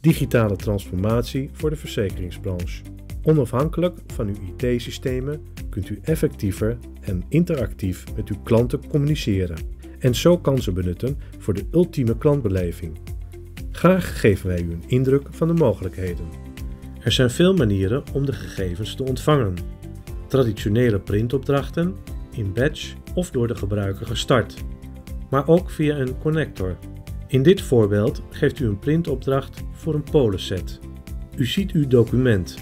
Digitale transformatie voor de verzekeringsbranche. Onafhankelijk van uw IT-systemen kunt u effectiever en interactief met uw klanten communiceren en zo kansen benutten voor de ultieme klantbeleving. Graag geven wij u een indruk van de mogelijkheden. Er zijn veel manieren om de gegevens te ontvangen. Traditionele printopdrachten, in batch of door de gebruiker gestart, maar ook via een connector. In dit voorbeeld geeft u een printopdracht voor een polenset. U ziet uw document.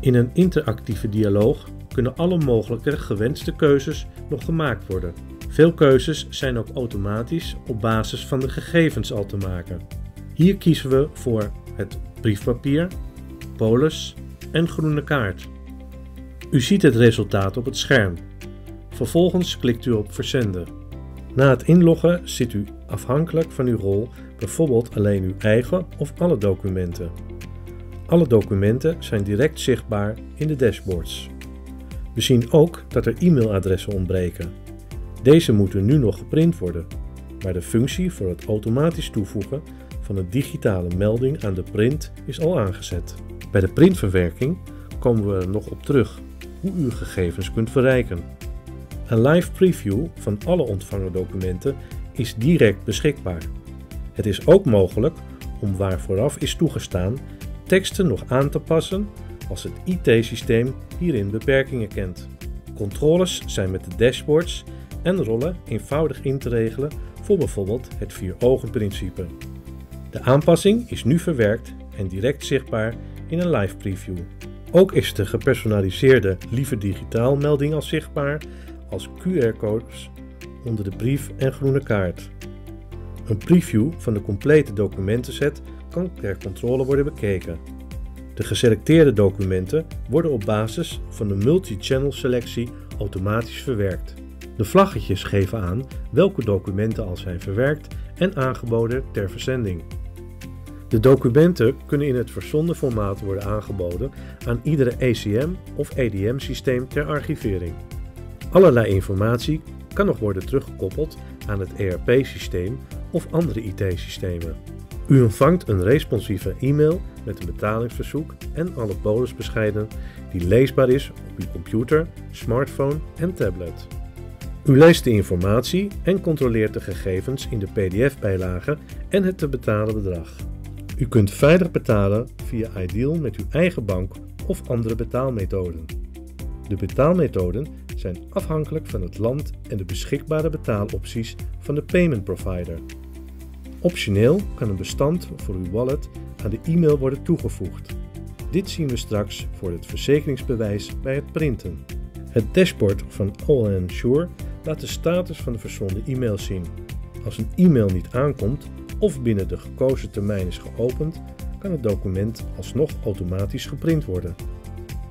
In een interactieve dialoog kunnen alle mogelijke gewenste keuzes nog gemaakt worden. Veel keuzes zijn ook automatisch op basis van de gegevens al te maken. Hier kiezen we voor het briefpapier, polis en groene kaart. U ziet het resultaat op het scherm. Vervolgens klikt u op verzenden. Na het inloggen ziet u afhankelijk van uw rol bijvoorbeeld alleen uw eigen of alle documenten. Alle documenten zijn direct zichtbaar in de dashboards. We zien ook dat er e-mailadressen ontbreken. Deze moeten nu nog geprint worden, maar de functie voor het automatisch toevoegen van een digitale melding aan de print is al aangezet. Bij de printverwerking komen we er nog op terug hoe u gegevens kunt verrijken. Een live preview van alle ontvangen documenten is direct beschikbaar. Het is ook mogelijk om waar vooraf is toegestaan teksten nog aan te passen als het IT-systeem hierin beperkingen kent. Controles zijn met de dashboards en rollen eenvoudig in te regelen voor bijvoorbeeld het vier-ogen-principe. De aanpassing is nu verwerkt en direct zichtbaar in een live preview. Ook is de gepersonaliseerde Liever Digitaal melding al zichtbaar als QR-codes onder de brief en groene kaart. Een preview van de complete documentenset kan per controle worden bekeken. De geselecteerde documenten worden op basis van de multi-channel selectie automatisch verwerkt. De vlaggetjes geven aan welke documenten al zijn verwerkt en aangeboden ter verzending. De documenten kunnen in het verzonden formaat worden aangeboden aan iedere ACM of EDM-systeem ter archivering. Allerlei informatie kan nog worden teruggekoppeld aan het ERP-systeem of andere IT-systemen. U ontvangt een responsieve e-mail met een betalingsverzoek en alle polisbescheiden die leesbaar is op uw computer, smartphone en tablet. U leest de informatie en controleert de gegevens in de PDF-bijlage en het te betalen bedrag. U kunt veilig betalen via Ideal met uw eigen bank of andere betaalmethoden. De betaalmethoden zijn afhankelijk van het land en de beschikbare betaalopties van de payment provider. Optioneel kan een bestand voor uw wallet aan de e-mail worden toegevoegd. Dit zien we straks voor het verzekeringsbewijs bij het printen. Het dashboard van All Ensure laat de status van de verzonden e-mail zien. Als een e-mail niet aankomt of binnen de gekozen termijn is geopend, kan het document alsnog automatisch geprint worden.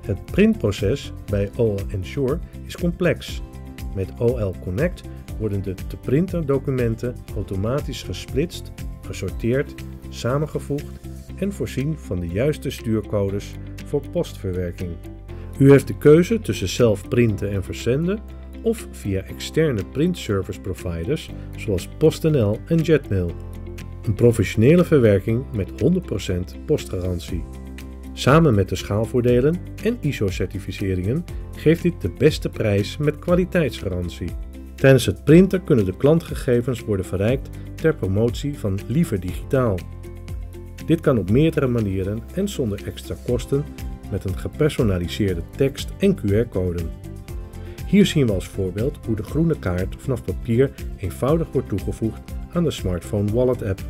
Het printproces bij OL Ensure is complex. Met OL Connect worden de te printen documenten automatisch gesplitst, gesorteerd, samengevoegd en voorzien van de juiste stuurcodes voor postverwerking. U heeft de keuze tussen zelf printen en verzenden of via externe printservice providers zoals PostNL en Jetmail. Een professionele verwerking met 100% postgarantie. Samen met de schaalvoordelen en ISO-certificeringen geeft dit de beste prijs met kwaliteitsgarantie. Tijdens het printen kunnen de klantgegevens worden verrijkt ter promotie van Liever Digitaal. Dit kan op meerdere manieren en zonder extra kosten met een gepersonaliseerde tekst en QR-code. Hier zien we als voorbeeld hoe de groene kaart vanaf papier eenvoudig wordt toegevoegd aan de smartphone Wallet app.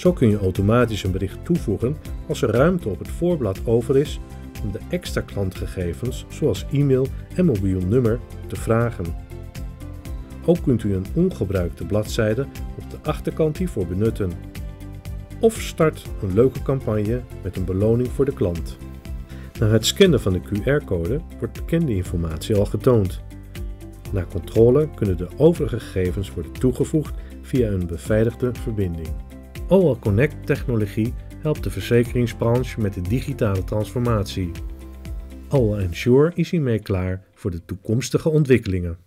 Zo kun je automatisch een bericht toevoegen als er ruimte op het voorblad over is om de extra klantgegevens zoals e-mail en mobiel nummer te vragen. Ook kunt u een ongebruikte bladzijde op de achterkant hiervoor benutten. Of start een leuke campagne met een beloning voor de klant. Na het scannen van de QR-code wordt bekende informatie al getoond. Na controle kunnen de overige gegevens worden toegevoegd via een beveiligde verbinding. OL Connect technologie helpt de verzekeringsbranche met de digitale transformatie. OL Ensure is hiermee klaar voor de toekomstige ontwikkelingen.